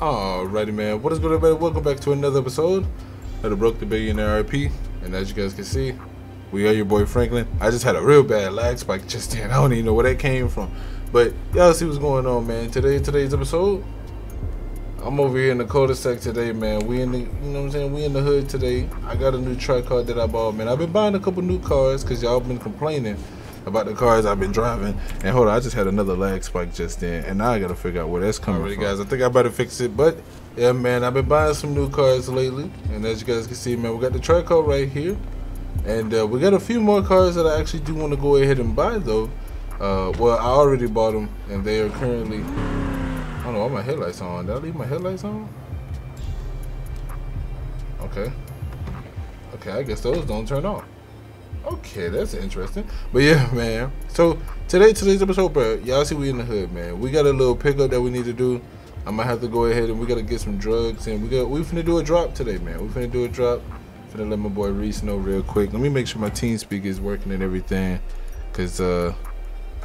Alrighty, man. What is good, everybody? Welcome back to another episode of the Broke to Billionaire RP. And as you guys can see, we are your boy Franklin. I just had a real bad lag spike just then. I don't even know where that came from. But y'all see what's going on, man. Today, today's episode, I'm over here in the cul-de-sac today, man. We in the, you know what I'm saying? We in the hood today. I got a new truck car that I bought, man. I've been buying a couple new cars because y'all been complaining about the cars I've been driving. And hold on, I just had another lag spike just then, and now I gotta figure out where that's coming Alrighty, from. guys, I think I better fix it. But yeah, man, I've been buying some new cars lately, and as you guys can see, man, we got the Trico right here, and uh, we got a few more cars that I actually do want to go ahead and buy though. Uh, well, I already bought them, and they are currently. I don't know why my headlights on. Did I leave my headlights on? Okay. Okay, I guess those don't turn off. Okay, that's interesting. But yeah, man. So today, today's episode, bro. Y'all see we in the hood, man. We got a little pickup that we need to do. I might have to go ahead and we gotta get some drugs and we got we finna do a drop today, man. We finna do a drop. Finna let my boy Reese know real quick. Let me make sure my TeamSpeak is working and everything, cause uh,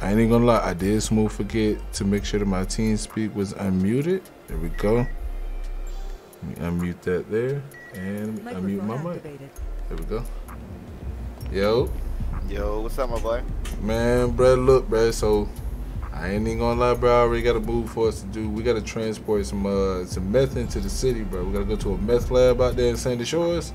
I ain't even gonna lie. I did smooth forget to make sure that my TeamSpeak was unmuted. There we go. Let me unmute that there and unmute my mic. There we go. Yo. Yo, what's up, my boy? Man, bro, look, bro. So I ain't even gonna lie, bro. I already got a move for us to do. We gotta transport some uh some meth into the city, bro. We gotta go to a meth lab out there in Sandy Shores.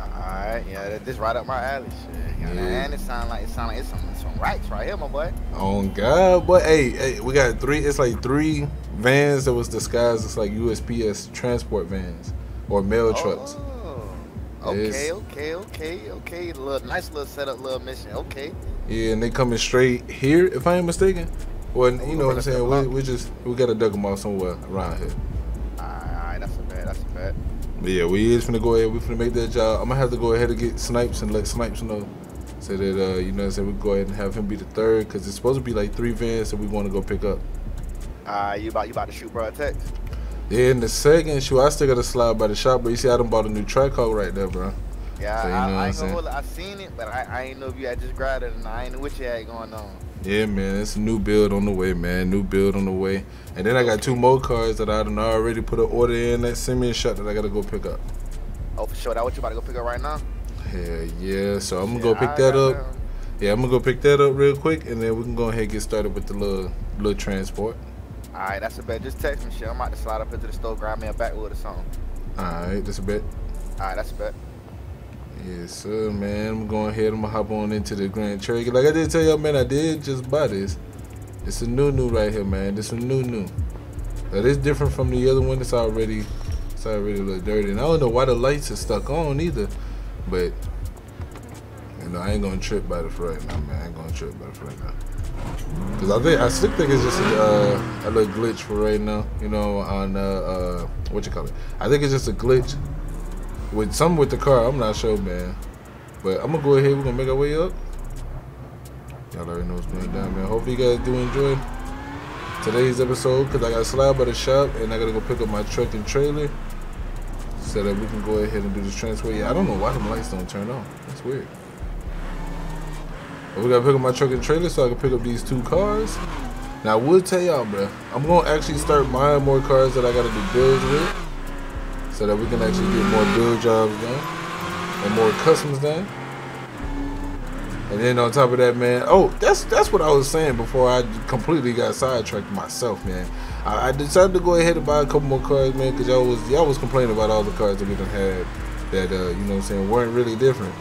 Alright, yeah, this right up my alley, shit. You know, yeah. And it sound like it sound like it's some some rights right here, my boy. Oh God, but hey, hey, we got three. It's like three vans that was disguised as like USPS transport vans or mail oh. trucks. Okay, okay, okay, okay. Little nice little setup, little mission. Okay. Yeah, and they coming straight here, if I ain't mistaken. Well, oh, you know what I'm saying. We, we just we gotta dug them off somewhere around here. Alright, that's a bad. That's a. But yeah, we is finna go ahead. We finna make that job. I'm gonna have to go ahead and get Snipes and let Snipes know. So that uh, you know, I so we go ahead and have him be the third, cause it's supposed to be like three vans that we want to go pick up. Uh, you about you about to shoot bro a text? Yeah, in the second shoe, I still got to slide by the shop, but you see, I done bought a new Trico right there, bro. Yeah, so, you know I, I ain't gonna hold it. I seen it, but I, I ain't know if you had just grabbed it, and I ain't know what you had going on. Yeah, man, it's a new build on the way, man. New build on the way, and then I got two more cars that I done already put an order in that send me a shot that I gotta go pick up. Oh, for sure. That what you about to go pick up right now? Hell yeah. So I'm gonna yeah, go pick that up. Yeah, I'm gonna go pick that up real quick, and then we can go ahead and get started with the little little transport. Alright, that's a bet. Just text me shit. I'm about to slide up into the store, grab me a backwood or something. Alright, that's a bet. Alright, that's a bet. Yes, sir, man. I'm going ahead. I'm gonna hop on into the Grand Cherokee. Like I did tell y'all, man, I did just buy this. It's a new new right here, man. This a new new. That is different from the other one. It's already, it's already a little dirty. And I don't know why the lights are stuck on either. But you know, I ain't gonna trip by the right now, man. I ain't gonna trip by the right now. Cause I think I still think it's just a, uh, a little glitch for right now. You know, on uh, uh, what you call it? I think it's just a glitch with some with the car. I'm not sure, man. But I'm gonna go ahead. We're gonna make our way up. Y'all already know what's going down, man. Hopefully you guys do enjoy today's episode. Cause I got to slide by the shop and I gotta go pick up my truck and trailer so that we can go ahead and do this transfer. Yeah, I don't know why the lights don't turn on. That's weird. We gotta pick up my truck and trailer so I can pick up these two cars. Now I would tell y'all, bro, I'm gonna actually start buying more cars that I gotta do builds with, so that we can actually get more build jobs done and more customs done. And then on top of that, man, oh, that's that's what I was saying before I completely got sidetracked myself, man. I, I decided to go ahead and buy a couple more cars, man, because y'all was y'all was complaining about all the cars that we done had that uh, you know what I'm saying weren't really different.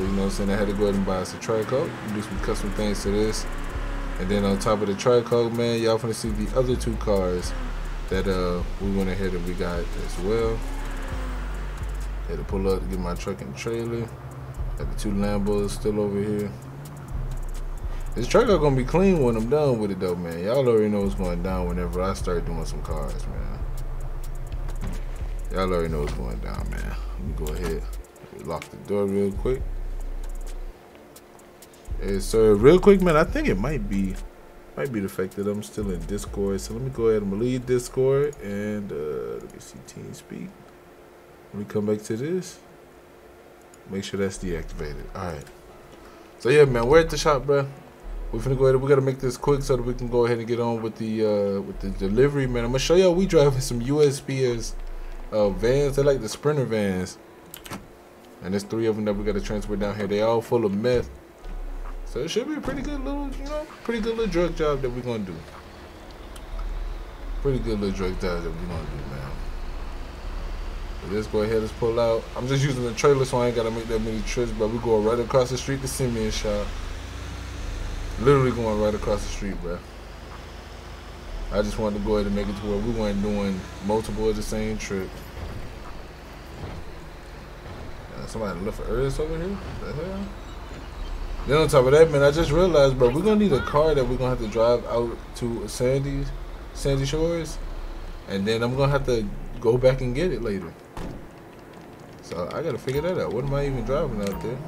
So, you know what I'm saying? I had to go ahead and buy us a Trico, do some custom things to this. And then on top of the Trico, man, y'all gonna see the other two cars that uh we went ahead and we got as well. Had to pull up to get my truck and trailer. Got the two Lambos still over here. This is gonna be clean when I'm done with it though, man. Y'all already know what's going down whenever I start doing some cars, man. Y'all already know what's going down, man. Let me go ahead. Lock the door real quick. So real quick, man, I think it might be might be the fact that I'm still in Discord. So let me go ahead and leave Discord and uh, let me see TeamSpeak. Let me come back to this. Make sure that's deactivated. All right. So yeah, man, we're at the shop, bro. we're finna go ahead. We gotta make this quick so that we can go ahead and get on with the uh, with the delivery, man. I'm gonna show y'all we driving some USPS uh, vans. They're like the Sprinter vans, and there's three of them that we gotta transfer down here. They all full of meth, so it should be a pretty good little, you know, pretty good little drug job that we're gonna do. Pretty good little drug job that we're gonna do, man. But let's go ahead. Let's pull out. I'm just using the trailer, so I ain't gotta make that many trips. But we going right across the street to Simeon shop. Literally going right across the street, bro. I just wanted to go ahead and make it to where we weren't doing multiple of the same trip. Uh, somebody left for Earth over here? The hell? Then on top of that, man, I just realized, bro, we're gonna need a car that we're gonna have to drive out to Sandy, Sandy Shores, and then I'm gonna have to go back and get it later. So I gotta figure that out. What am I even driving out there?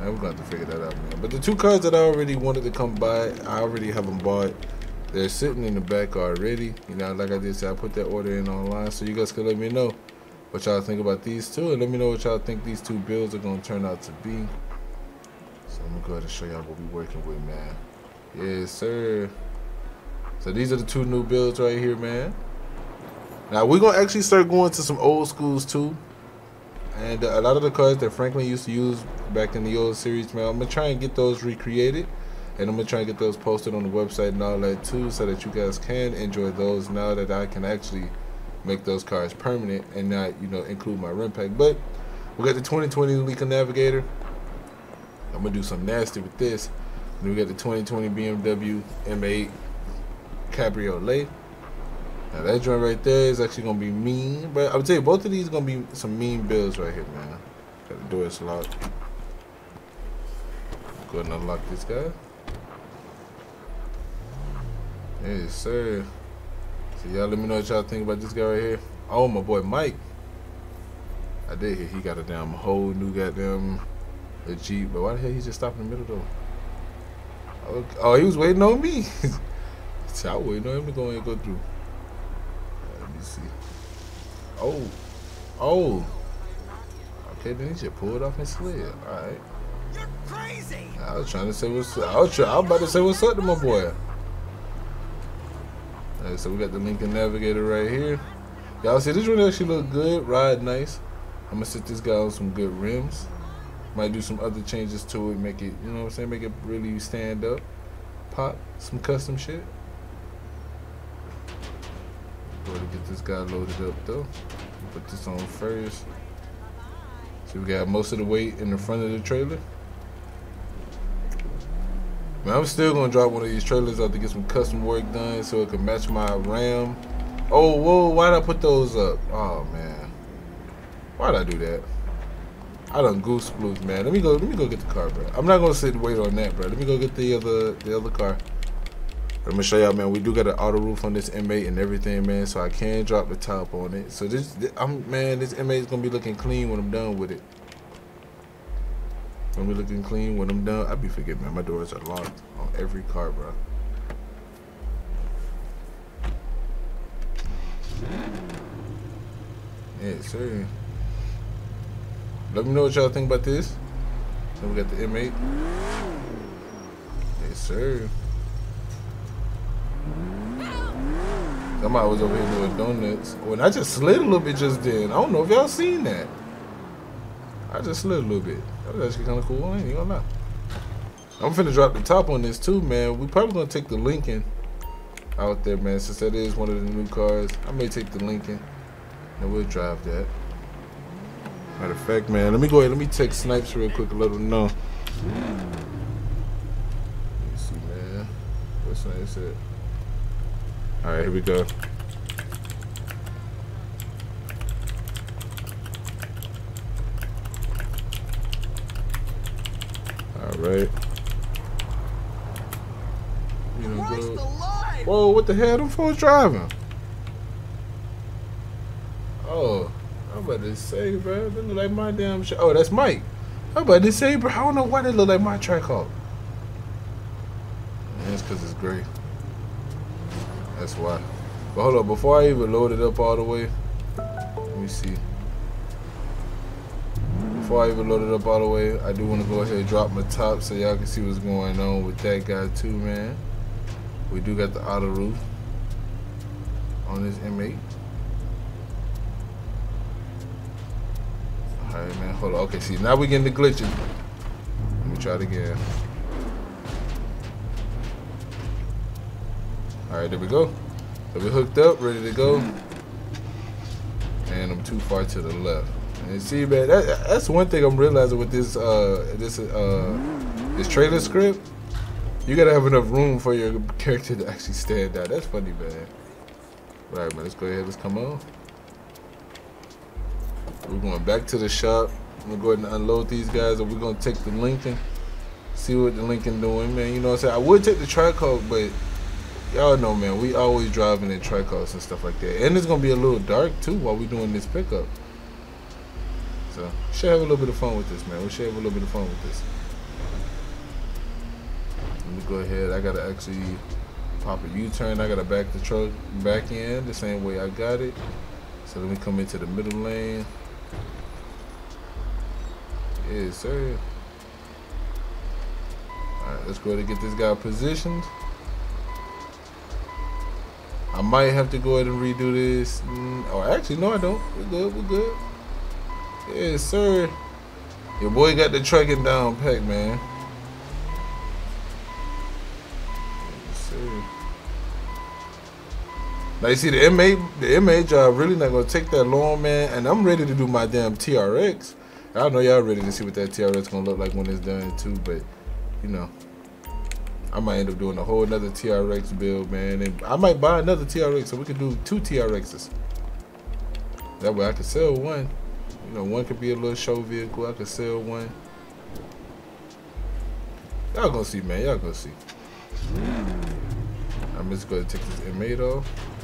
I'm gonna have to figure that out, man. But the two cars that I already wanted to come by, I already have them bought. They're sitting in the back already. You know, like I did say, I put that order in online, so you guys can let me know what y'all think about these two, and let me know what y'all think these two builds are gonna turn out to be. So I'm gonna go ahead and show y'all what we're working with, man. Yes, sir. So these are the two new builds right here, man. Now we're gonna actually start going to some old schools too. And a lot of the cars that Franklin used to use back in the old series, man, I'm gonna try and get those recreated. And I'm gonna try and get those posted on the website and all that too, so that you guys can enjoy those now that I can actually make those cars permanent and not, you know, include my rim pack. But we got the 2020 Lincoln Navigator. I'm gonna do some nasty with this. Then we got the 2020 BMW M8 Cabriolet. Now that joint right there is actually gonna be mean, but I would tell you both of these gonna be some mean builds right here, man. Got the doors locked. Go ahead and unlock this guy. Yes, sir. So y'all let me know what y'all think about this guy right here. Oh, my boy Mike. I did hear he got a damn whole new goddamn a Jeep, but why the hell he just stopped in the middle though? Okay. Oh, he was waiting on me. so I was waiting on him to go and go through. Let me see. Oh. Oh. Okay, then he just pulled off and slid. Alright. You're crazy. I was trying to say what's I was, try, I was about to say what's up to my boy. Alright, so we got the Lincoln Navigator right here. Y'all see this one actually look good, ride nice. I'm gonna sit this guy on some good rims. Might do some other changes to it, make it, you know what I'm saying, make it really stand up. Pop some custom shit. Go to get this guy loaded up though. Put this on first. So we got most of the weight in the front of the trailer. Man, I'm still gonna drop one of these trailers out to get some custom work done so it can match my Ram. Oh, whoa, why'd I put those up? Oh man. Why'd I do that? I done goose blues, man. Let me go let me go get the car, bro. I'm not gonna sit and wait on that, bro. Let me go get the other the other car. I'm gonna show y'all, man. We do got an auto roof on this M8 and everything, man. So I can drop the top on it. So this, I'm man, this M8 is gonna be looking clean when I'm done with it. Gonna be looking clean when I'm done. I be forgetting, man. My doors are locked on every car, bro. Yes, sir. Let me know what y'all think about this. Then we got the M8. Yes, sir. Somebody was over here doing donuts. Oh, when I just slid a little bit just then. I don't know if y'all seen that. I just slid a little bit. That was actually kind of cool. I ain't gonna lie. I'm finna drop the top on this too, man. We probably gonna take the Lincoln out there, man. Since that is one of the new cars, I may take the Lincoln and we'll drive that. Matter of fact, man, let me go ahead. Let me text Snipes real quick and let him know. Let me see, man. What's Snipes at? All right, here we go. All right. You know, go. Whoa, what the hell? Them folks driving? Oh, I'm about say, bro. They look like my damn shit. Oh, that's Mike. I'm about to say, bro. I don't know why they look like my Trackhawk. Man, it's because it's gray. That's why. But hold up, before I even load it up all the way, let me see. before I even load it up all the way, I do want to go ahead and drop my top so y'all can see what's going on with that guy too, man. We do got the auto roof on this M8. Alright, man, hold on. Okay, see, now we're getting the glitches. Let me try it again. Alright, there we go. So we hooked up, ready to go. And I'm too far to the left. And see, man, that, that's one thing I'm realizing with this uh this uh this trailer script. You gotta have enough room for your character to actually stand out. That's funny, man. All right, man, let's go ahead. Let's come on. We're going back to the shop. I'm gonna go ahead and unload these guys, and we're gonna take the Lincoln. See what the Lincoln doing, man. You know what I'm saying? I would take the Trackhawk, but y'all know, man, we always driving in Trackhawks and stuff like that. And it's gonna be a little dark too while we doing this pickup. So should have a little bit of fun with this, man. We should have a little bit of fun with this. Let me go ahead. I gotta actually pop a U-turn. I gotta back the truck back in the same way I got it. So let me come into the middle lane. Yes, sir. Alright, let's go ahead and get this guy positioned. I might have to go ahead and redo this. Mm, or actually, no, I don't. We're good. We're good. Yes, sir. Your boy got the trucking down pack, man. Now you see the M8, the M8 job really not gonna take that long, man. And I'm ready to do my damn TRX. I don't know y'all ready to see what that TRX gonna look like when it's done too, but you know, I might end up doing a whole another TRX build, man. And I might buy another TRX so we can do two TRXs. That way I can sell one. You know, one could be a little show vehicle. I could sell one. Y'all gonna see, man. Y'all gonna see. I'm just gonna take this M8 off.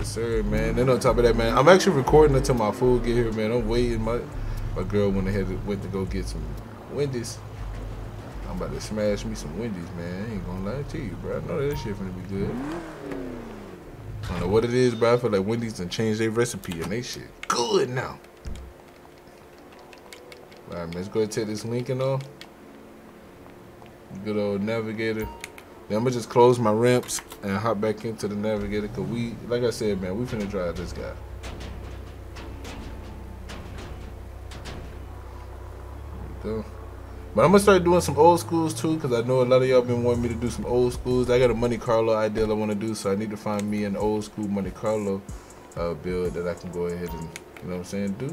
Yes, sir, man. Then on top of that, man, I'm actually recording until my food get here, man. I'm waiting. My my girl went ahead and went to go get some Wendy's. I'm about to smash me some Wendy's, man. I ain't gonna lie to you, bro. I know that shit gonna be good. I don't know what it is, but I feel like Wendy's done changed their recipe and they shit good now. All right, man, let's go ahead and take this Lincoln off. Good old navigator. Then I'm gonna just close my ramps and hop back into the navigator cause we, like I said, man, we finna drive this guy. There. But I'm gonna start doing some old schools too, cause I know a lot of y'all been wanting me to do some old schools. I got a Monte Carlo ideal I want to do, so I need to find me an old school Monte Carlo uh, build that I can go ahead and, you know what I'm saying, do.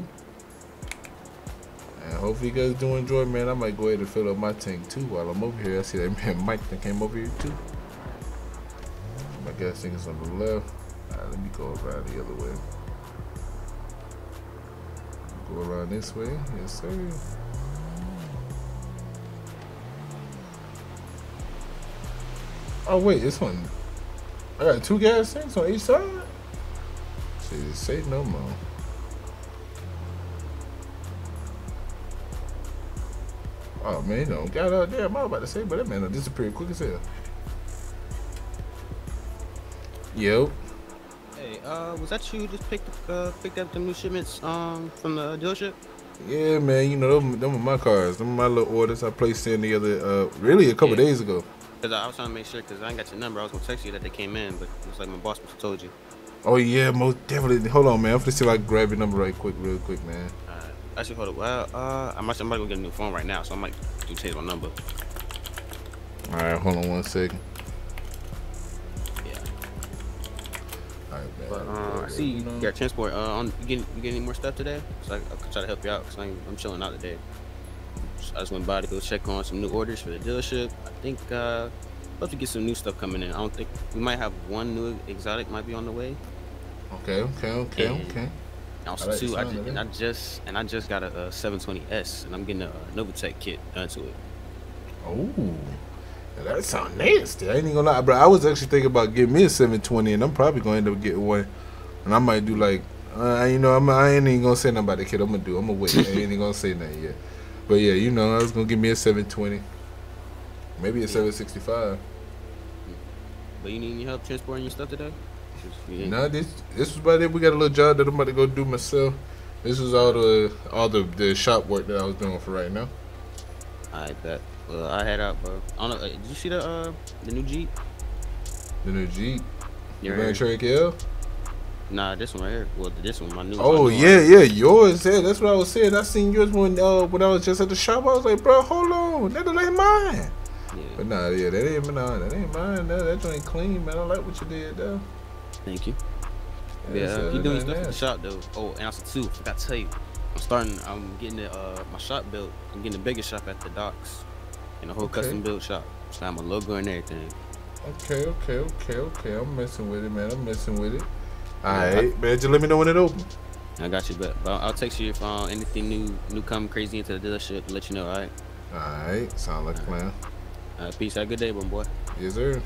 And hopefully you guys do enjoy, man. I might go ahead and fill up my tank too while I'm over here. I see that man Mike that came over here too. My gas tank is on the left. Alright, let me go around the other way. Go around this way. Yes, sir. Oh wait, this one. I got two gas tanks on each side. See, say no more. Oh man, you know, got out there. I'm about to say, but that man will disappear quick as hell. Yo. Hey, uh, was that you just picked uh, picked up the new shipments um from the dealership? Yeah, man. You know, them, them are my cars. Them are my little orders I placed in the other, uh, really a couple Yeah. days ago. Cause I was trying to make sure, cause I ain't got your number. I was gonna text you that they came in, but it was like my boss told you. Oh yeah, most definitely. Hold on, man. I'm gonna see if I can grab your number right quick, real quick, man. Uh, actually, hold up. Well, uh, I'm actually, I'm about to go get a new phone right now, so I might do change my number. All right, hold on one second. Yeah. All right, man. But uh, I see you got transport. Uh, on you getting you getting any more stuff today? So I, I could try to help you out, cause I'm, I'm chilling out today. I just went by to go check on some new orders for the dealership. I think uh, about to get some new stuff coming in. I don't think we might have one new exotic might be on the way. Okay, okay, okay, Yeah. okay. And also I too, I just, and I just and I just got a, uh 720s, and I'm getting a, Novitec kit done to it. Oh, that sounds nasty. I ain't even gonna lie, bro. I was actually thinking about getting me a 720, and I'm probably gonna end up getting one. And I might do like, uh, you know, I'm, I ain't even gonna say nothing about the kid. I'm gonna do. I'm gonna wait. I ain't even gonna say nothing yet. But yeah, you know, I was gonna give me a 720, maybe a 765. But you need any help transporting your stuff today? You this this was about it. We got a little job that I'm about to go do myself. This was all the all the, the shop work that I was doing for right now. I bet. Well, I had out, bro. Know. uh, Did you see the uh the new Jeep? The new Jeep, You the heard? Grand Cherokee L. Nah, this one right here. Well, this one, my new. Oh my new yeah, one. yeah, yours. Yeah, that's what I was saying. I seen yours when uh, when I was just at the shop. I was like, bro, hold on, that ain't mine. Yeah. But nah, yeah, that ain't mine. That ain't mine. That, that joint clean, man. I like what you did though. Thank you. Yeah, Yeah, so keep doing stuff ain't at the shop though. Oh, and also too, I forgot to tell you, I'm starting. I'm getting the, uh my shop built. I'm getting the biggest shop at the docks, and a whole Okay. custom built shop. So I'm a logo and everything. Okay, okay, okay, okay. I'm messing with it, man. I'm messing with it. All Yeah, right, man. Just let me know when it opens. I got you, but, but I'll text you if uh, anything new new come crazy into the dealership to let you know. All right. All right, sound like a plan. Uh, peace. Have a good day, my boy. Yes, sir.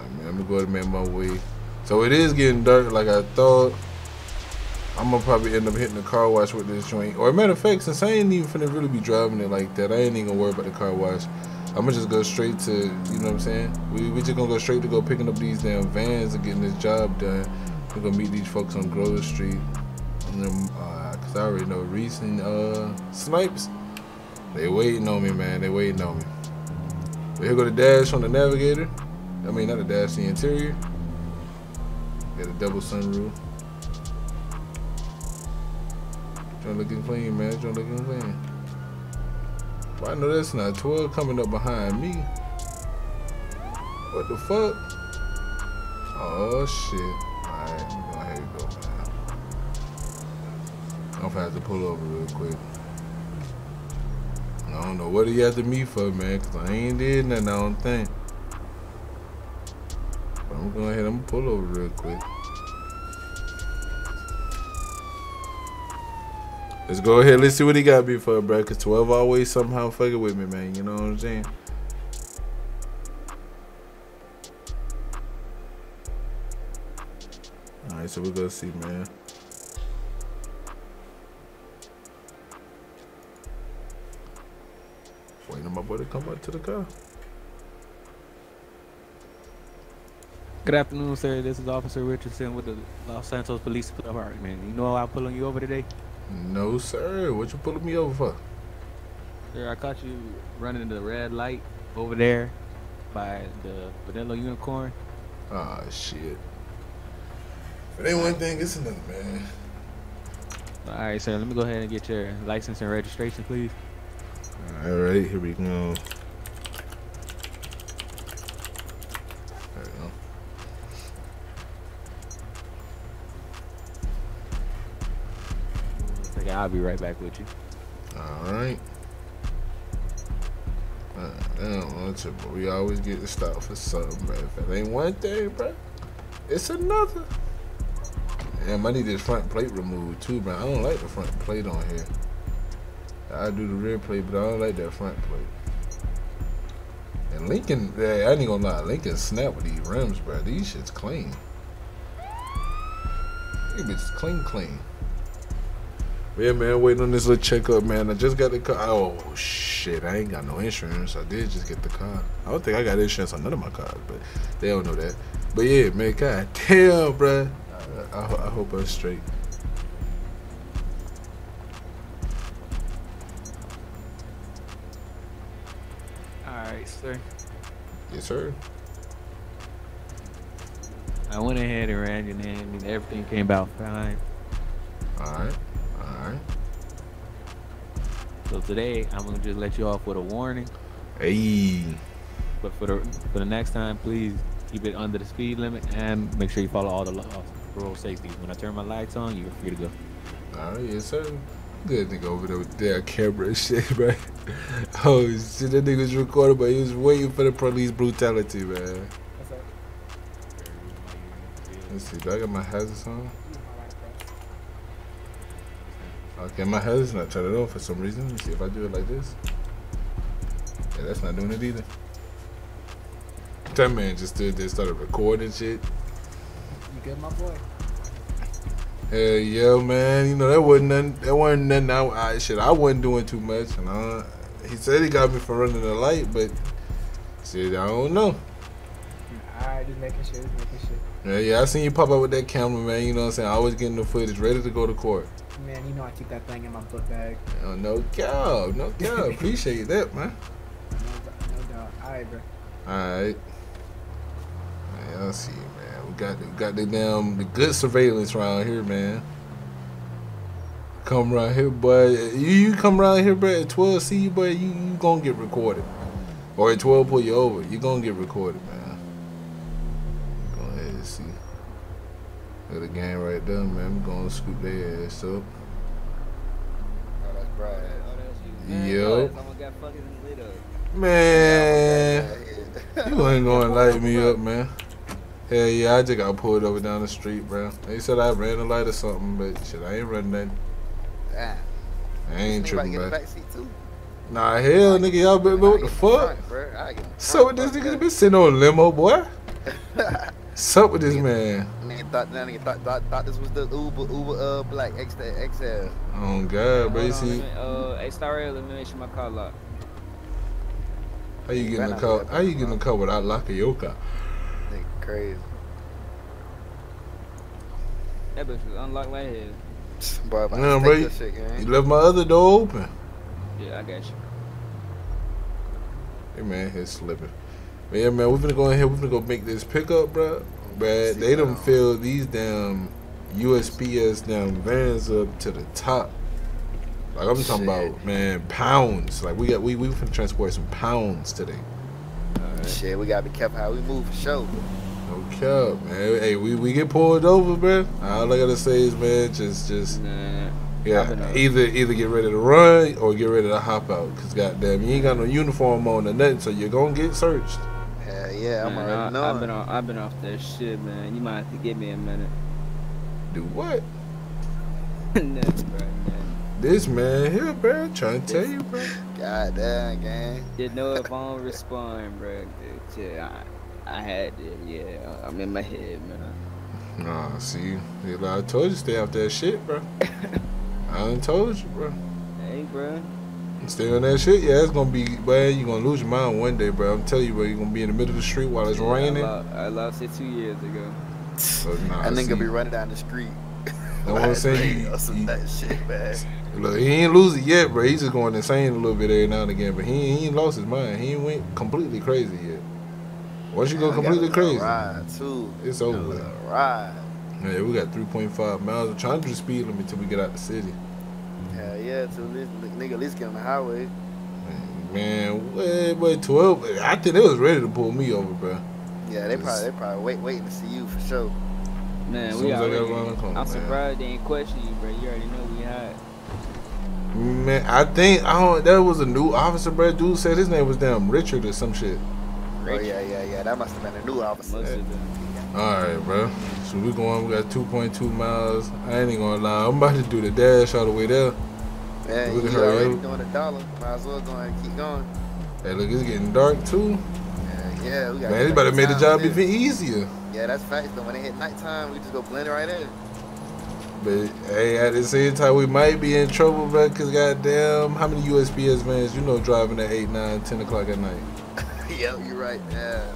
I'm gonna go ahead and make my way. So it is getting dark like I thought. I'm gonna probably end up hitting the car wash with this joint. Or matter of fact, since I ain't even finna really be driving it like that, I ain't even gonna worry about the car wash. I'm gonna just go straight to, you know what I'm saying? We we just gonna go straight to go picking up these damn vans and getting this job done. We're gonna meet these folks on Grove Street. And then, uh, cause I already know Reese and uh, Snipes. They waiting on me, man. They waiting on me. But here go the dash on the navigator. I mean, not the dash, the interior. Got a double sunroof. Joint looking clean, man. Joint looking clean. But I know that's not 12 coming up behind me. What the fuck? Oh, shit. Alright, I'm gonna have to go, man. I'm gonna have to pull over real quick. I don't know what he after me for, man, because I ain't did nothing, I don't think. I'm going ahead, I'm gonna pull over real quick. Let's go ahead, let's see what he got me for, bro, because 12 always somehow fucking with me, man, you know what I'm saying? Alright, so we're gonna see, man. Waiting on my boy to come up to the car. Good afternoon, sir. This is Officer Richardson with the Los Santos Police Department. You know I'm pulling you over today? No, sir. What you pulling me over for? Sir, I caught you running the red light over there by the Vanilla Unicorn. Ah, shit. If it ain't one thing, it's another, man. All right, sir. Let me go ahead and get your license and registration, please. All right, here we go. I'll be right back with you. All right. Uh, damn, what's it, but we always get to stop for something, bro. If it ain't one thing, bro, it's another. Damn, I need this front plate removed too, bro. I don't like the front plate on here. I do the rear plate, but I don't like that front plate. And Lincoln, I ain't gonna lie, Lincoln snap with these rims, bro. These shits clean. These bitches clean, clean. Yeah, man, waiting on this little checkup, man. I just got the car. Oh shit, I ain't got no insurance. I did just get the car. I don't think I got insurance on none of my cars, but they don't know that. But yeah, man, god damn, bruh. I, I, I hope I'm straight. All right, sir. Yes, sir. I went ahead and ran your name, and everything came out fine. All right, all right. So today, I'm gonna just let you off with a warning. Hey, But for the for the next time, please keep it under the speed limit and make sure you follow all the laws for road safety. When I turn my lights on, you're free to go. all right, yes, sir. Good nigga over there with that camera and shit, bro. Oh shit, that nigga was recording, but he was waiting for the police brutality, man. Let's see, do I got my hazards on? Okay, my head is not turned it on for some reason. Let me see if I do it like this. Yeah, that's not doing it either. That man just stood there, started recording shit. You good, my boy? Hell yeah, man. You know that wasn't nothing. That wasn't nothing. I, I shit. I wasn't doing too much, and uh, he said he got me for running the light, but shit, I don't know. Alright, just making sure, just making sure. Yeah, yeah, I seen you pop up with that camera, man. You know what I'm saying? I Always getting the footage, ready to go to court. Man, you know I keep that thing in my book bag. Oh, no cow, no cow. Appreciate that, man. No, doubt- no doubt. All right, bro. All right. Man, I see, man. We got the, got the damn the good surveillance around here, man. Come around here, boy. You, you come around here, bro. At twelve, see you, boy. You you gonna get recorded, or at twelve, pull you over. You gonna get recorded, man. Go ahead and see. At the game right there, man. We gonna scoop their ass up. Oh, that's Brad. Oh, that's you. Yo. Man, someone got fucking lit up. Man, Yeah, you ain't gonna light me up, man. Hell yeah, I just got pulled over down the street, bro. They said I ran a light or something, but shit, I ain't running nothing. Damn. I ain't This nigga about to tripping, bro. a back seat too. Nah, hell, nigga, y'all been what the fuck? front, bro. I get in So front, this nigga been sitting on a limo, boy. that. Sup with this man? Nigga thought that nigga thought, thought, thought this was the Uber Uber uh black X XL. Oh God, Hold bro. You on, see, let me- Uh, hey, Star let me make sure my car locked. how you getting the car? How you getting the car without locking your car? Nigga crazy. That bitch was unlocked like hell. Boy, about Yeah, to bro, you- shit. You left my other door open. Yeah, I got you. Hey man, he's slipping. But yeah, man, we're gonna go in here. We're gonna go make this pickup, bro. But they done fill these damn USPS damn vans up to the top. Like I'm talking Shit. about, man, pounds. Like we got, we we finna transport some pounds today. Shit, we gotta be careful how we move for sure. No cap, man. Hey, we, we get pulled over, bro. All I gotta say is, man, just just Nah. Yeah, uh, either either get ready to run or get ready to hop out. Cause goddamn, you ain't got no uniform on or nothing, so you're gonna get searched. Hell yeah, I'm Man, already I, knowing. I've been on, I've been off that shit, man. You might have to give me a minute. Do what? Nuts, bro, man. This man here, bro, trying to tell you, bro. God damn, gang. Didn't know if I don't respond, bro. Shit, I, I had to, yeah. I'm in my head, man. Nah, see, I told you to stay off that shit, bro. I done told you, bro. Hey, bro. Stay on that shit, yeah, it's gonna be, bad. You're gonna lose your mind one day, bro. I'm telling you, bro, you're gonna be in the middle of the street while it's Yeah, raining. I, lo- I lost it two years ago. So, nah, That nigga see, be running down the street. know what I'm saying? You- Or some that shit, man. Look, he ain't lose it yet, bro. He's just going insane a little bit every now and again, but he, he ain't lost his mind. He ain't went completely crazy yet. Once you go Man, I got completely crazy, Ride too. it's over. little Ride. Yeah, we got 3.5 miles. We're trying to do the speed limit until we get out of the city. Hell yeah, to this nigga at least get on the highway. Man, wait, wait, 12. I think they was ready to pull me over, bro. Yeah, they probably they probably wait waiting to see you for sure. Man, As we I got already, around the corner, I'm man. surprised they ain't question you, bro. You already know we hot. Man, I think I don't. That was a new officer, bro. Dude said his name was damn Richard or some shit. Oh yeah, yeah, yeah. That must have been a new officer. Must have been. All right, bro. So we going. We got 2.2 miles. I ain't even gonna lie. I'm about to do the dash all the way there. Look at you already yo. doing a dollar. Might as well go and keep going. Hey, look, it's getting dark too. Yeah, yeah. We got. Man, to make the job even easier. Yeah, that's facts. Though when it hit nighttime, we just go blend it right in. But hey, at the same time, we might be in trouble, bro. Cause goddamn, how many USPS vans you know driving at 8, 9, 10 o'clock at night? yep, you're right. Yeah.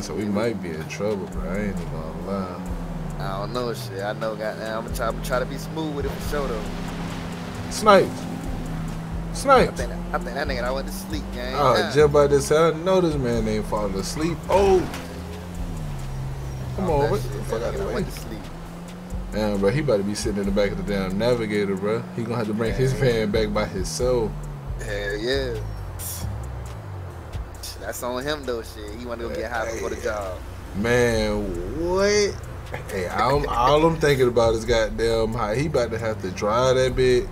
So we might be in trouble, bro. I ain't even gonna lie. I don't know shit. I know. Goddamn, I'm gonna try. I'm gonna try to be smooth with it for sure though. Snipes. I think. I think that nigga. I went to sleep, gang. Oh, yeah. just about to say, I know this man ain't falling asleep. Oh, come Off on, what the fuck out of the way? to sleep. Damn, bro, he about to be sitting in the back of the damn navigator, bro. He gonna have to bring his van back by himself. Hell yeah. That's on him though, shit. He want to go get high before the job. Man, what? Hey, I'm, all I'm thinking about is goddamn how he about to have to drive that bit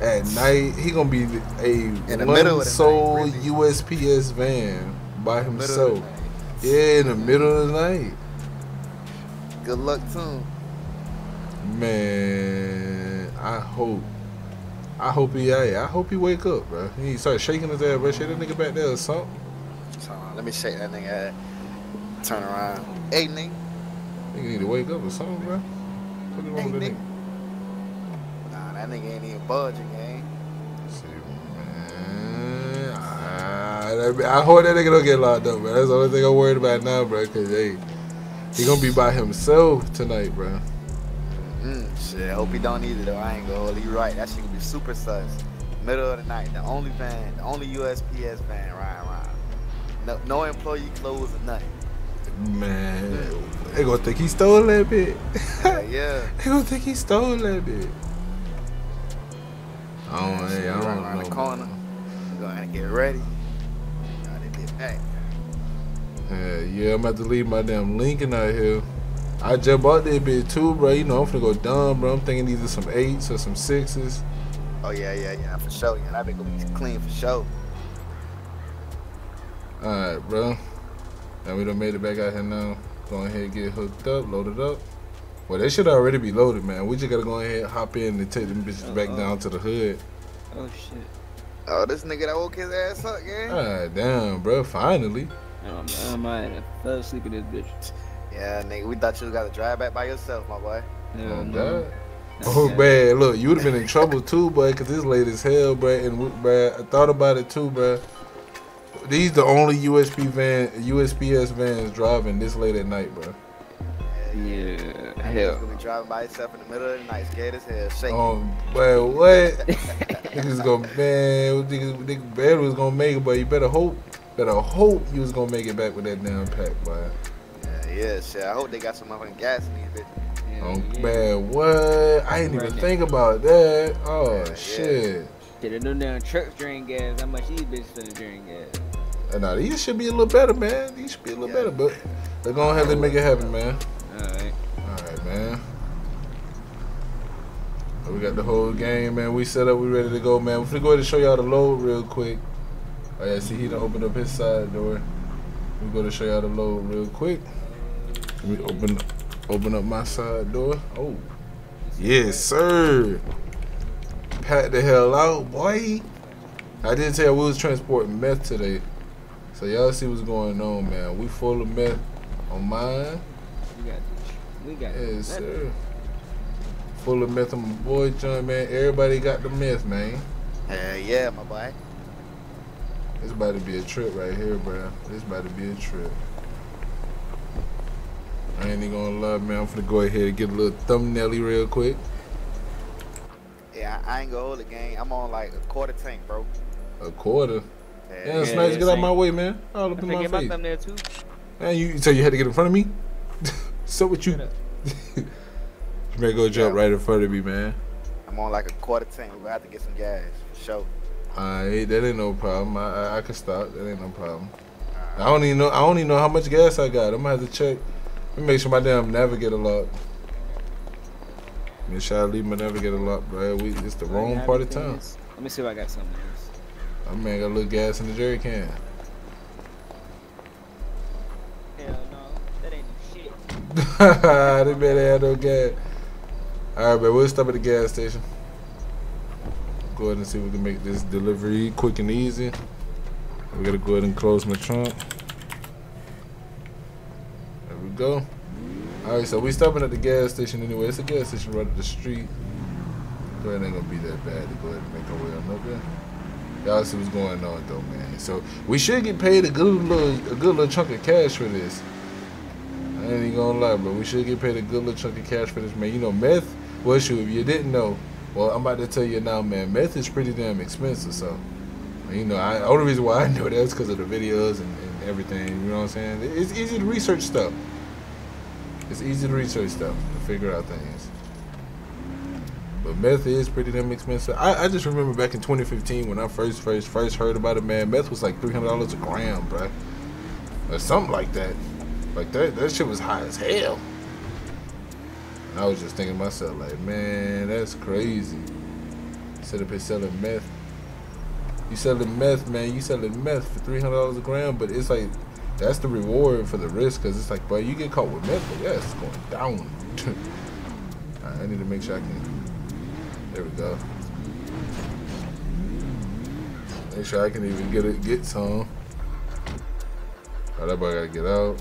at night. He gonna be a In the one night, really. USPS van by Middle of the himself. Yeah, in the middle of the night. Good luck to him. Man, I hope. I hope he, I, I hope he wake up, bro. He start shaking his ass, bro. Shake that nigga back there or something. So, let me shake that nigga. Turn around. Hey, nigga. Nigga need to wake up or something, bro. What's wrong Hey, with that nigga. Nah, that nigga ain't even budging, gang. Man, I, I hope that nigga don't get locked up, man. That's the only thing I'm worried about now, bro. Cause hey, He gonna be by himself tonight, bro. Mm, shit, hope he don't either though. I ain't gonna hold you right. That shit gonna be super sus. Middle of the night, the only van, the only USPS van riding around. No, no employee clothes or nothing. Man, they gonna think he stole that bit. Yeah, yeah. they gonna think he stole that bit. I don't, hey, I don't around know. the corner. Go ahead and get ready. They get back. Yeah, yeah, I'm about to leave my damn Lincoln out here. I just bought that bit too, bro. You know, I'm finna go dumb, bro. I'm thinking either some eights or some sixes. Oh yeah, yeah, yeah, for sure. Yeah, that been gonna be clean for sure. Alright, bro. Now we done made it back out here now. Go ahead and get hooked up, loaded up. Well, they should already be loaded, man. We just gotta go ahead, and hop in, and take them bitches back Uh-oh. down to the hood. Oh shit. Oh, this nigga that woke his ass up, gang. Ah, damn, bro. Finally. Oh man, I might have fell asleep in this bitch. Yeah, nigga, we thought you was gotta drive back by yourself, my boy. Hell Oh, no. God. Oh, man. Look, you would have been in trouble too, boy, because it's late as hell, bro. And, we- bro, I thought about it too, bro. These the only USB van, USPS vans driving this late at night, bro. Yeah, He's hell. gonna be driving by himself in the middle of the night, scared as hell, shaking. Um, well, what? niggas gonna man, niggas, niggas better was gonna make it, but you better hope, better hope you was gonna make it back with that damn pack, boy. Yeah, yeah, shit. I hope they got some motherfucking gas in these bitches. Hell Oh yeah. man, what? I didn't even Right. think about that. Oh Yeah, yeah. shit. Shit, if them damn trucks drain gas, how much these bitches finna drain gas? Uh, Nah, these should be a little better, man. These should be a little Yeah. better, but they're gonna have to make it happen, man. Alright. All right, man. We got the whole game, man. We set up. We ready to go, man. We're gonna go ahead and show y'all the load real quick. Oh yeah, see he done opened up his side door. We're going to show y'all the load real quick. We open open up my side door. Oh, yes, sir. Pat the hell out, boy. I did tell you we was transporting meth today. So y'all see what's going on, man. We full of meth on mine. We got this. We got Yes, sir. Full of meth on my boy John, man. Everybody got the meth, man. Hell yeah, my boy. It's about to be a trip right here, bro. It's about to be a trip. I ain't even gonna lie, man. I'm finna go ahead and get a little thumbnail real quick. Yeah, I I ain't gonna hold the game. I'm on like a quarter tank, bro. A quarter. Yeah, Yeah, Yeah, Snipes, yeah, get out same. my way, man. All I up in think my get my face. thumbnail too. Man, you so you had to get in front of me? so what you? Shut up. you better go jump Yeah. right in front of me, man. I'm on like a quarter tank. We gonna have to get some gas for sure. Alright, that ain't no problem. I, I I can stop. That ain't no problem. I don't even know. I don't even know how much gas I got. I'm gonna have to check. Let me make sure my damn navigator locked. Make sure I leave my navigator locked, bro. We it's the wrong part of town. Let me see if I got something My man got a little gas in the jerry can. Hell no, that ain't no shit. they better have no gas. All right, but we'll stop at the gas station. Go ahead and see if we can make this delivery quick and easy. We gotta go ahead and close my trunk. There we go. All right, so we stopping at the gas station anyway. It's a gas station right up the street. So it ain't gonna be that bad to go ahead and make our way on up there. Y'all see what's going on though, man. So we should get paid a good little, a good little chunk of cash for this. I ain't even gonna lie, bro. We should get paid a good little chunk of cash for this, man. You know, meth. Well, shoot, if you didn't know, well, I'm about to tell you now, man. Meth is pretty damn expensive, so. You know, I only reason why I know that is because of the videos and, and everything. You know what I'm saying? It's easy to research stuff. It's easy to research stuff to figure out things. But meth is pretty damn expensive. I, I just remember back in 2015 when I first first first heard about it, man. Meth was like three hundred dollars a gram, bro, or something like that. Like that that shit was high as hell. And I was just thinking to myself, like, man, that's crazy. Instead of selling meth, you selling meth, man. You selling meth for three hundred dollars a gram, but it's like that's the reward for the risk, cause it's like, boy, you get caught with meth, but yeah, it's going down. I need to make sure I can. There we go. Make sure I can even get it, get some. Alright, boy gotta get out.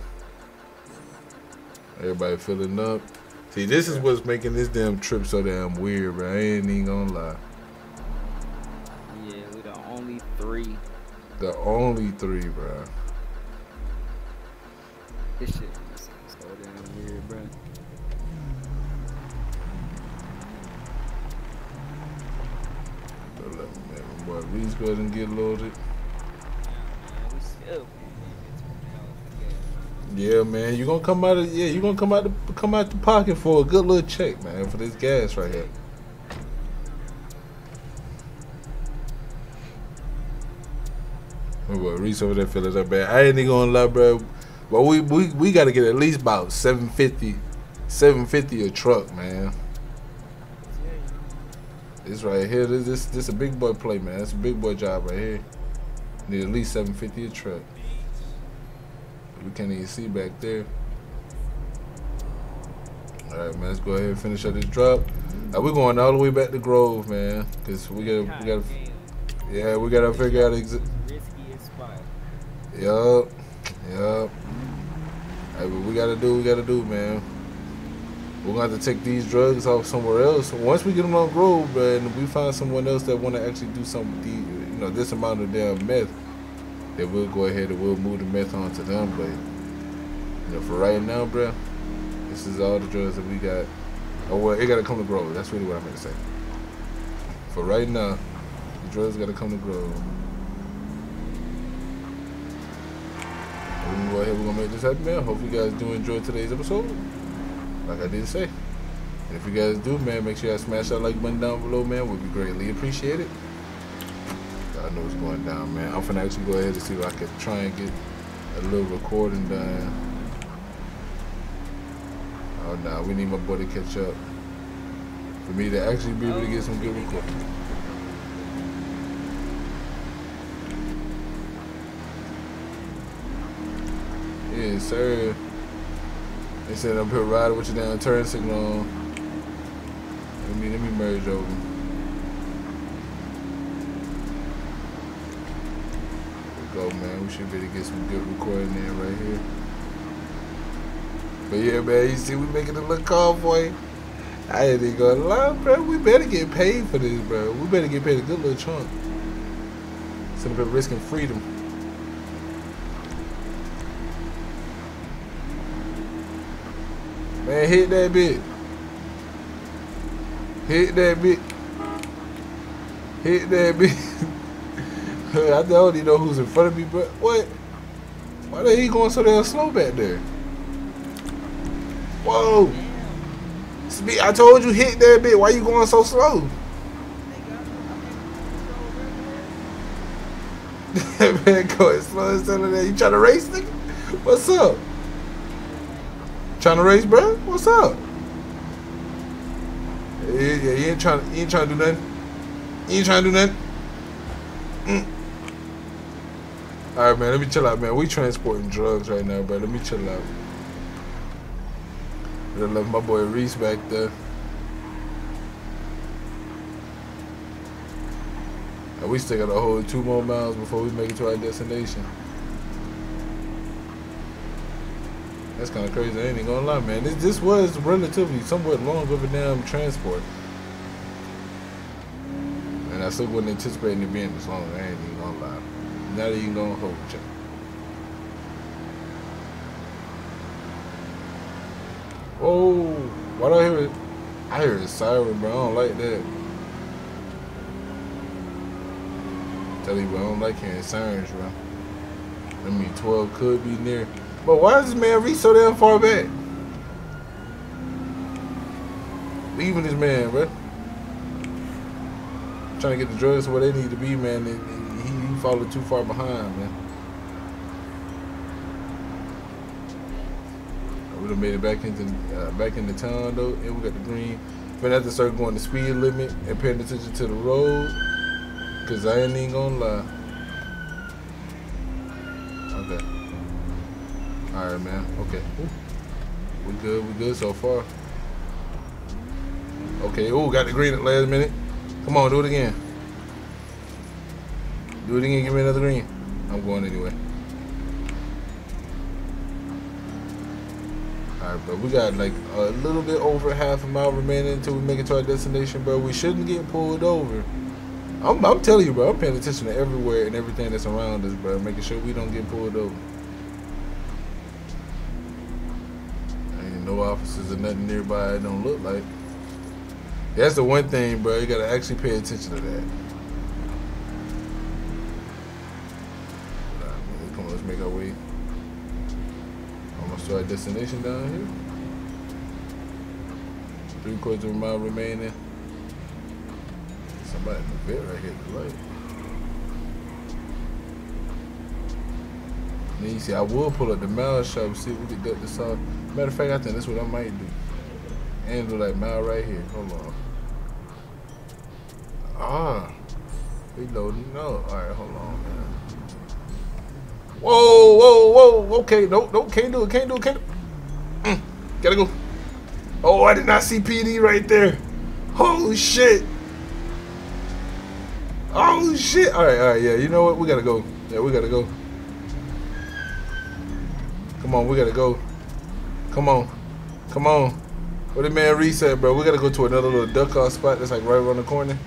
Everybody filling up. See, this is what's making this damn trip so damn weird, bro. I ain't even gonna lie. Yeah, we the only three. The only three, bro. This shit Boy Reese go ahead and get loaded. Yeah, man. You gonna come out of yeah, you gonna come out the come out the pocket for a good little check, man, for this gas right here. My boy Reese over there feeling that bad. I ain't even gonna lie, bro. But we we, we gotta get at least about 750 750 a truck, man. This right here, this this this a big boy play, man. It's a big boy job right here. Need at least 750 a truck. We can't even see back there. All right, man. Let's go ahead and finish up this drop. Uh, we're going all the way back to Grove, man, cause we gotta, we gotta, yeah, we gotta figure out spot. Yup, yup. We gotta do, we gotta do, man. We're gonna have to take these drugs off somewhere else. Once we get them on Grove, man, and we find someone else that want to actually do some, with the, you know, this amount of damn meth, then we'll go ahead and we'll move the meth on to them. But you know, for right now, bruh, this is all the drugs that we got. Oh well, it gotta come to Grove. That's really what I'm to say. For right now, the drugs gotta come to Grove. We're gonna go ahead. We're gonna make this happen, man. Hope you guys do enjoy today's episode. Like I did say. And if you guys do, man, make sure you smash that like button down below, man. Would be greatly appreciated. I know what's going down, man. I'm finna actually go ahead and see if I can try and get a little recording done. Oh no, we need my boy to catch up. For me to actually be able to get some good recording. Yes, sir. They said I'm here riding with you down turn signal on. Let me let me merge over. Go, man. We should be able to get some good recording in right here. But yeah, man, you see, we making it look convoy. I ain't even gonna lie, bro. We better get paid for this, bro. We better get paid a good little chunk. Instead of risking freedom. Man, hit that bit. Hit that bit. Hit that bit. I don't even know who's in front of me, but what? Why the he going so damn slow back there? Whoa! I told you hit that bit. Why you going so slow? that man going slow instead of that. You trying to race, nigga? What's up? Trying to race, bro? What's up? Yeah, yeah, you ain't trying. You ain't trying to do nothing. You ain't trying to do nothing. Mm. All right, man. Let me chill out, man. We transporting drugs right now, bro. Let me chill out. I left my boy Reese back there. And we still got a whole two more miles before we make it to our destination. That's kind of crazy. I ain't even gonna lie, man. This this was relatively somewhat long of a damn transport, and I still wasn't anticipating it being this long. I ain't even gonna lie. Not even gonna hold you. Oh, why do I hear it? I hear a siren, bro. I don't like that. Tell you, bro, I don't like hearing sirens, bro. I mean, 12 could be near. But why does this man reach so damn far back? Leaving this man, bro. Trying to get the drugs where they need to be, man. And he, he followed too far behind, man. We done made it back into uh, back into town though, and we got the green. We're gonna have to start going the speed limit and paying attention to the road, cause I ain't even gonna lie. Okay. All right, man. Okay. Ooh. We good. We good so far. Okay. Oh, got the green at last minute. Come on, do it again. Do it again. Give me another green. I'm going anyway. Alright, but we got like a little bit over half a mile remaining until we make it to our destination, bro. We shouldn't get pulled over. I'm, I'm telling you, bro. I'm paying attention to everywhere and everything that's around us, bro. Making sure we don't get pulled over. This is nothing nearby. Don't look like. That's the one thing, bro. You gotta actually pay attention to that. Alright, Come on, let's make our way. Almost to our destination down here. Three quarters of a mile remaining. Somebody in the vet right here light. Then you see, I will pull up the mile shop see if we can duck this off. Matter of fact, I think that's what I might do. And do like mile right here. Hold on. Ah. Reloading. No. Alright, hold on, man. Whoa, whoa, whoa. Okay, nope, nope. Can't do it. Can't do it. Can't do it. Mm, gotta go. Oh, I did not see PD right there. Holy shit. Oh shit. Alright, alright, yeah. You know what? We gotta go. Yeah, we gotta go. Come on, we gotta go. Come on. Come on. What the man reset, bro? We gotta go to another little duck off spot that's like right around the corner.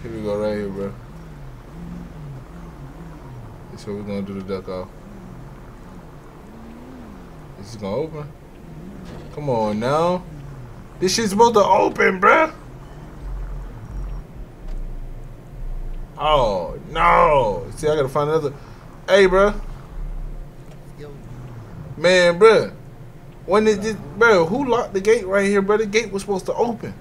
Here we go, right here, bro. This where we're gonna do the duck off. This Is gonna open? Come on now. This shit's supposed to open, bruh. Oh no! See, I gotta find another. Hey, bruh. Man, bruh. When did this, bruh? Who locked the gate right here, bruh? The gate was supposed to open.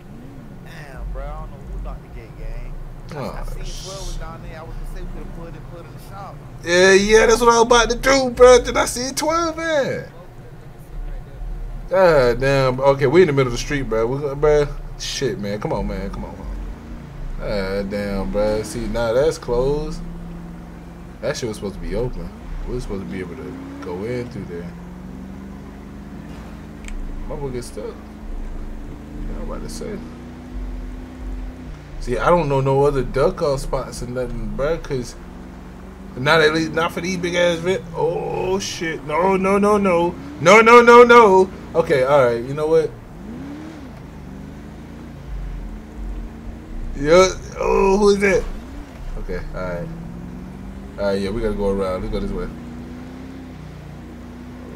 Damn, bro. I don't know who locked the gate, gang. Oh, I, I Oh, seen 12 was down there. I was gonna say we could put it, put it in the shop. Yeah, yeah, that's what I was about to do, bruh. Did I see 12 man? Ah, God damn. Okay, we in the middle of the street, bruh. We, bruh. Shit, man. Come on, man. Come on. Come God damn, bruh. See, now that's closed. That shit was supposed to be open. We are supposed to be able to go in through there. My boy get stuck. I'm about to say. See, I don't know no other duck off spots or nothing, bruh, cause not at least not for these big ass vid. Oh shit! No, no, no, no, no, no, no, no. Okay, all right. You know what? Yeah. Oh, who is that? Okay, all right. All right, yeah, we gotta go around. Let's go this way. Hold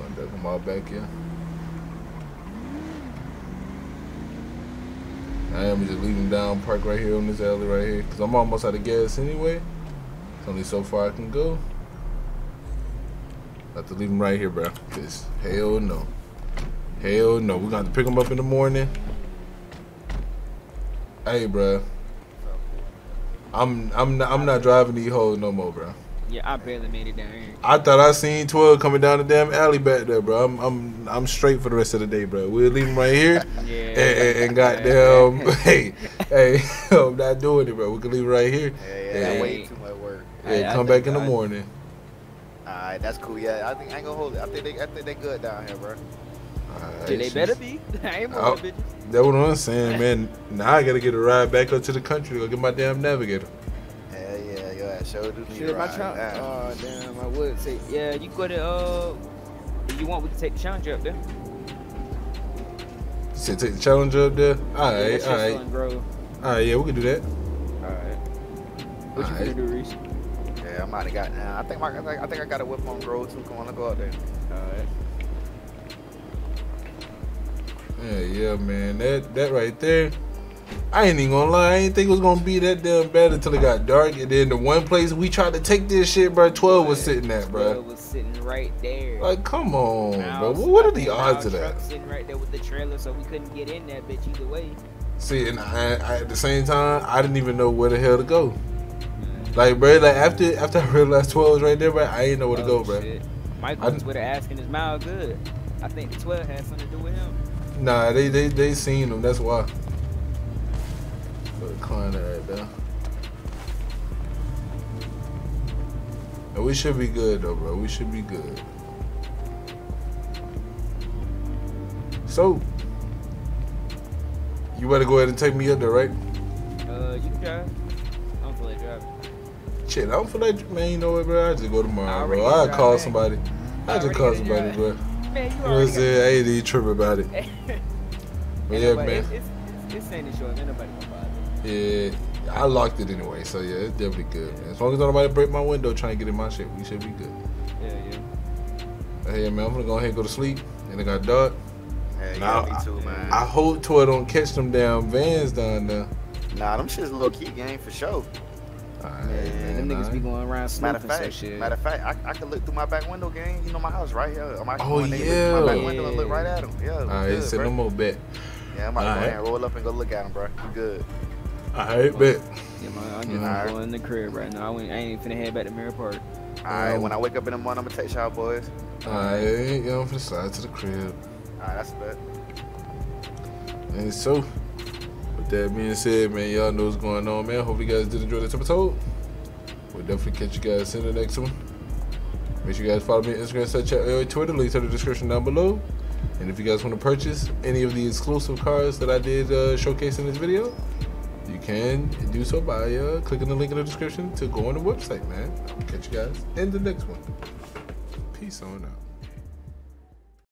on, them all back here. I am just leaving down, park right here on this alley right here, cause I'm almost out of gas anyway. It's only so far I can go. Have to leave him right here, bro. Cause hell no, hell no. We're gonna have to pick him up in the morning. Hey, bro. I'm I'm not, I'm not driving these hoes no more, bro. Yeah, I barely made it down here. I thought I seen 12 coming down the damn alley back there, bro. I'm I'm I'm straight for the rest of the day, bro. We'll leave him right here. Yeah. And, and, and goddamn, hey, hey, I'm not doing it, bro. We can leave it right here. Yeah, yeah, Yeah. that way too much work. Yeah, I- I come back in the I- morning. Alright, that's cool. Yeah, I think I ain't gonna hold it. I think they, I think they good down here, bro. Alright, Shit, they better be. I ain't Oh. more bitches. That's what I'm saying, man. Now I gotta get a ride back up to the country to go get my damn navigator. Hell yeah, yo, I sure do need Shit, a my ride. Oh damn, I would say yeah. You go to uh, if you want, we can take the challenge up there. You said take the challenger up there. Alright, that shit's alright, fun, bro. alright. Yeah, we can do that. Alright. What you gonna do, Reese? Yeah, I might have got now. I think my, I think, I think I got a whip on Grove too. Come on, let's go out there. Alright. Yeah, yeah, man. That that right there. I ain't even gonna lie. I ain't think it was gonna be that damn bad until it got dark. And then the one place we tried to take this shit, bro, 12 was sitting at, Bro bro. was sitting right there. Like, come on, bro. What are the odds of that? Sitting right there with the trailer, so we couldn't get in that bitch either way. See, and I, I, at the same time, I didn't even know where the hell to go. Like, bro, like after after I realized 12 was right there, bro, I didn't know where to Oh, go, bro. shit. Michael on Twitter asking is Mile good. I think the 12 had something to do with him. Nah, they they they seen them. That's why. Put a client right there. And we should be good though, bro. We should be good. So, you better go ahead and take me up there, right? Uh, you can drive. I don't feel like driving. Shit, I don't feel like man. You know what, bro? I just go I tomorrow, already bro. I call back. somebody. I I just call somebody, bro. Man, you You know what I'm already saying? I ain't even tripping about it. But yeah, nobody- man. It's, it's, it's, it's Sandy Shores. Ain't nobody gonna bother. Yeah. I locked it anyway, so yeah, it's definitely good, man. As long as nobody break my window trying to get in my shit, we should be good. Yeah, yeah. Hey man, I'm gonna go ahead and go to sleep. And I got dark. Hey, Nah, yeah, me too, man. I hope Toy don't catch them damn vans down there. nah, them shit's low key game for sure. Alright, Man, them niggas be going around Matter of some fact, shit. matter of fact, I, I can look through my back window, gang. You know my house right here. I'm Oh, going look yeah. my back window and look right at them. Yeah, Alright, good, say bro. no more bet. Yeah, I'm about to go Alright. and roll up and go look at them, bro. We good. Alright, bet. Yeah, man, I'm just Alright. going in the crib right now. I, went, I ain't finna head back to Mirror Park. All right, Um, when I wake up in the morning, I'm gonna text y'all boys. Alright, yeah, I'm finna slide to the crib. All right, that's a bet. And so, with that being said, man, y'all know what's going on, man. Hope you guys did enjoy this episode. We'll definitely catch you guys in the next one. Make sure you guys follow me on Instagram, Snapchat, Twitter. Links are in the description down below. And if you guys want to purchase any of the exclusive cars that I did uh, showcase in this video, you can do so by uh, clicking the link in the description to go on the website, man. I'll catch you guys in the next one. Peace on out.